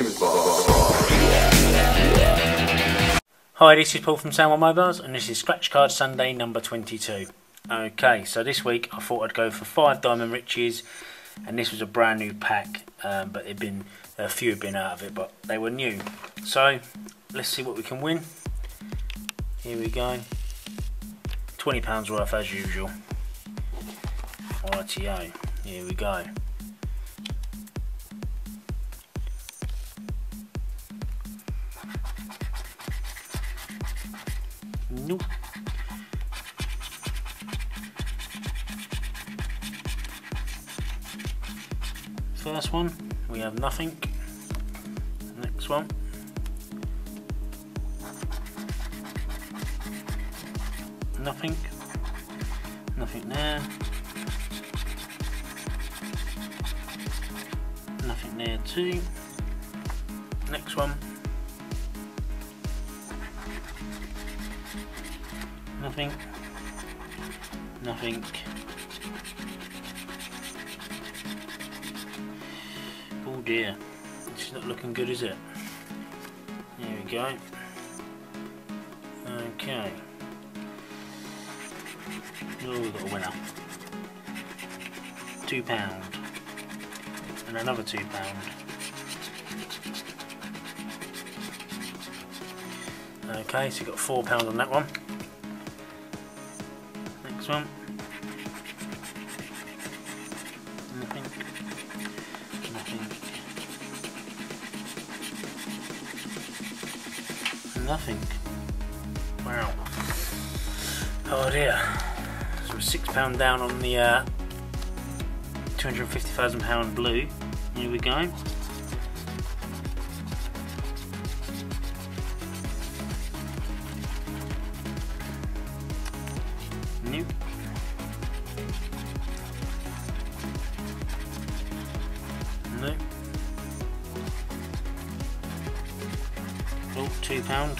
name is Bob. Hi, this is Paul from Sandwell Mobiles, and this is Scratch Card Sunday number 22. Okay, so this week I thought I'd go for five Diamond Riches, and this was a brand new pack, um, but been a few had been out of it, but they were new. So let's see what we can win. Here we go. £20 worth as usual. ITO. Here we go. Nope. First one, we have nothing. Next one. Nothing. Nothing there. Nothing there too. Next one. Nothing. Nothing. Oh dear. Is not looking good, is it? There we go. Okay. Oh, we've got a winner. Two pound. And another two pound. Okay, so you've got four pound on that one. Nothing. Nothing. Nothing. Wow. Oh dear. So we're six pound down on the uh, two hundred fifty thousand pound blue. Here we go. Two pound.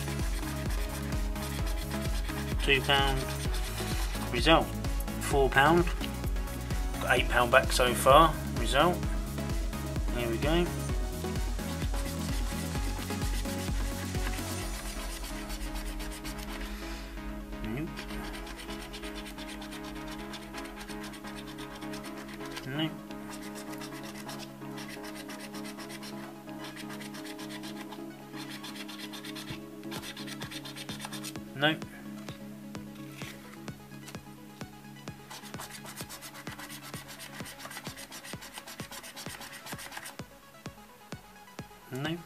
Two pound. Result. Four pound. Got eight pound back so far. Result. Here we go. Nope. Nope.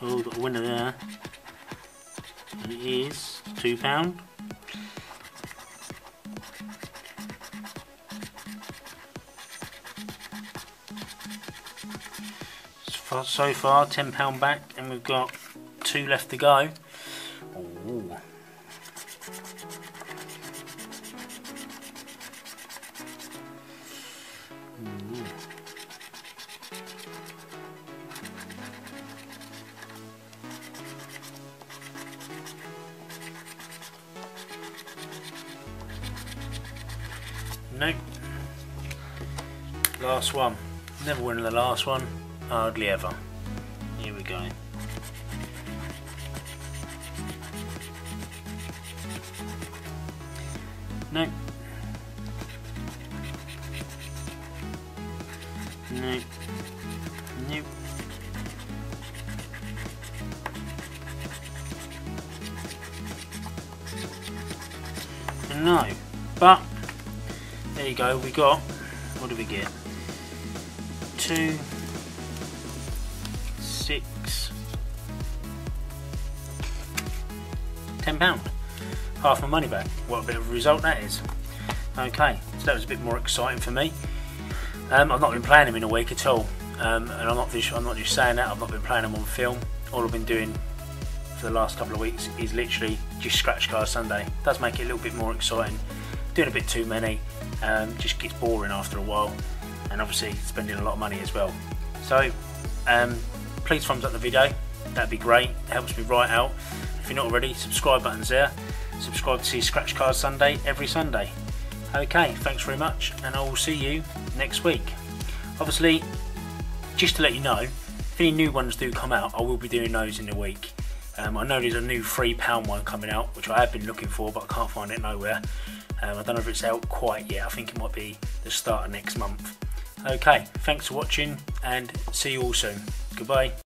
Oh, got a winner there. And it is two pound. So so far, ten pound back, and we've got two left to go. Ooh. Last one. Never winning the last one. Hardly ever. Here we go. Nope. Nope. Nope. No. But there you go, we got what do we get? Two six ten pound. Half my money back. What a bit of a result that is. Okay, so that was a bit more exciting for me. Um, I've not been playing them in a week at all, um, and I'm not just I'm not just saying that. I've not been playing them on film. All I've been doing for the last couple of weeks is literally just scratch card Sunday. does make it a little bit more exciting. Doing a bit too many, um, just gets boring after a while, and obviously spending a lot of money as well. So, um, please thumbs up the video. That'd be great. It helps me right out. If you're not already, subscribe button's there. Subscribe to see Scratch Card Sunday every Sunday. Okay, thanks very much, and I will see you next week. Obviously, just to let you know, if any new ones do come out, I will be doing those in a week. Um, I know there's a new £3 one coming out, which I have been looking for, but I can't find it nowhere. Um, I don't know if it's out quite yet. I think it might be the start of next month. Okay, thanks for watching and see you all soon. Goodbye.